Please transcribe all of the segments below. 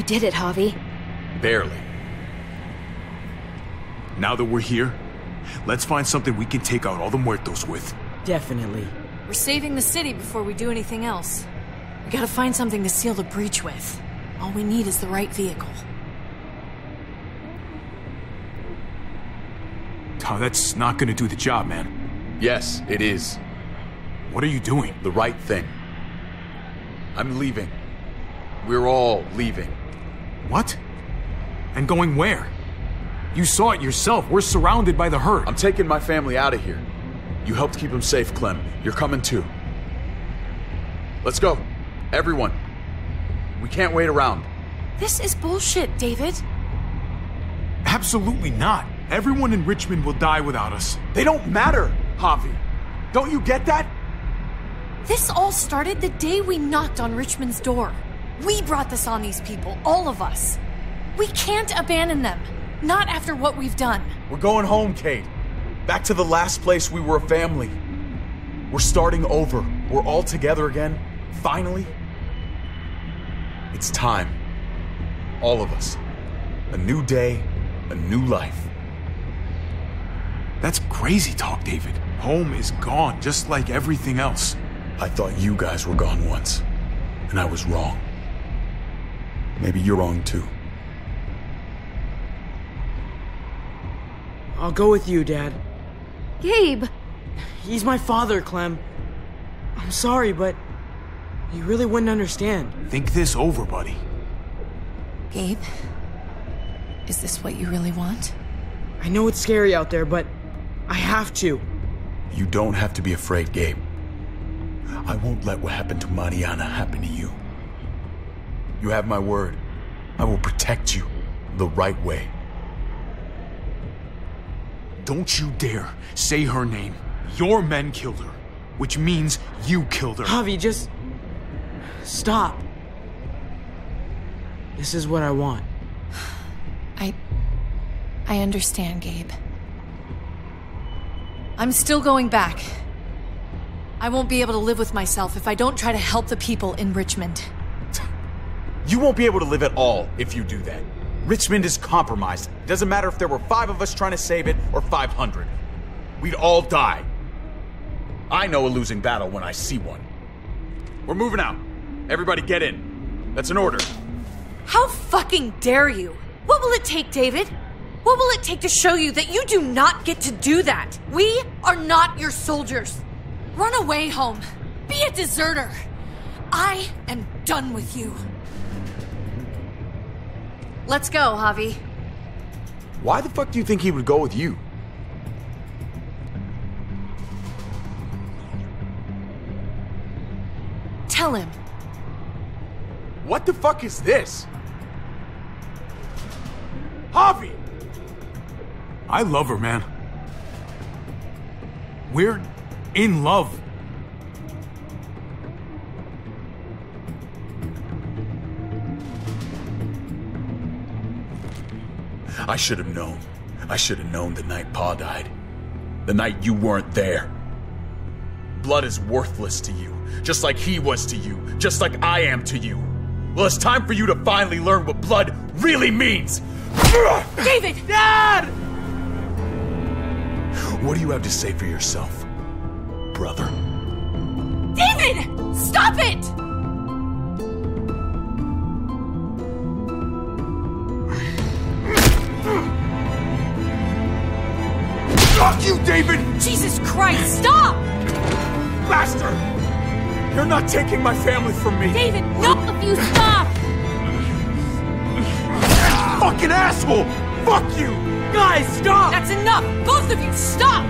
You did it, Javi. Barely. Now that we're here, let's find something we can take out all the muertos with. Definitely. We're saving the city before we do anything else. We gotta find something to seal the breach with. All we need is the right vehicle. Oh, that's not gonna do the job, man. Yes, it is. What are you doing? The right thing. I'm leaving. We're all leaving. What? And going where? You saw it yourself. We're surrounded by the herd. I'm taking my family out of here. You helped keep them safe, Clem. You're coming too. Let's go. Everyone. We can't wait around. This is bullshit, David. Absolutely not. Everyone in Richmond will die without us. They don't matter, Javi. Don't you get that? This all started the day we knocked on Richmond's door. We brought this on these people, all of us. We can't abandon them. Not after what we've done. We're going home, Kate. Back to the last place we were a family. We're starting over. We're all together again. Finally. It's time. All of us. A new day, a new life. That's crazy talk, David. Home is gone, just like everything else. I thought you guys were gone once, and I was wrong. Maybe you're wrong too. I'll go with you, Dad. Gabe! He's my father, Clem. I'm sorry, but you really wouldn't understand. Think this over, buddy. Gabe, is this what you really want? I know it's scary out there, but I have to. You don't have to be afraid, Gabe. I won't let what happened to Mariana happen to you. You have my word. I will protect you the right way. Don't you dare say her name. Your men killed her, which means you killed her. Javi, just stop. This is what I want. I. I understand, Gabe. I'm still going back. I won't be able to live with myself if I don't try to help the people in Richmond. You won't be able to live at all if you do that. Richmond is compromised. It doesn't matter if there were five of us trying to save it or 500. We'd all die. I know a losing battle when I see one. We're moving out. Everybody get in. That's an order. How fucking dare you? What will it take, David? What will it take to show you that you do not get to do that? We are not your soldiers. Run away home. Be a deserter. I am done with you. Let's go, Javi. Why the fuck do you think he would go with you? Tell him. What the fuck is this? Javi! I love her, man. We're in love. I should have known. I should have known the night Pa died. The night you weren't there. Blood is worthless to you, just like he was to you, just like I am to you. Well, it's time for you to finally learn what blood really means. David! Dad! What do you have to say for yourself, brother? David! Stop it! Fuck you, David! Jesus Christ, stop! Bastard! You're not taking my family from me! David, no! If you stop! Fucking asshole! Fuck you! Guys, stop! That's enough! Both of you, stop!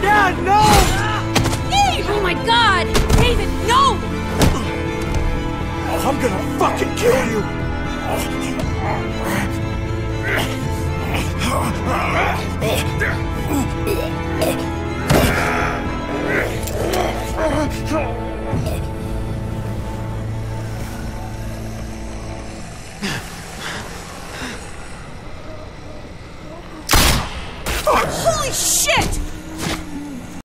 Dad, no! Oh god! David, no! I'm gonna fucking kill you!